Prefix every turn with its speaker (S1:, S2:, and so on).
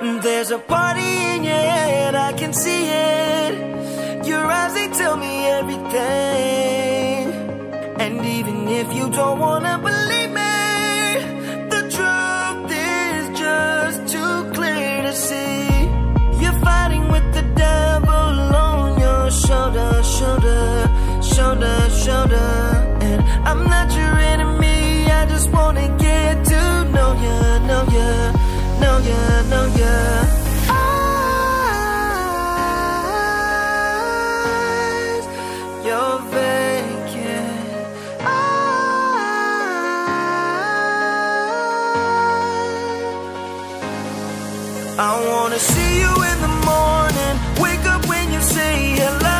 S1: There's a party in your head, I can see it. Your eyes, they tell me everything. And even if you don't wanna believe me, the truth is just too clear to see. You're fighting with the devil on your shoulder, shoulder, shoulder, shoulder. And I'm not your enemy, I just wanna see you in the morning. Wake up when you say hello.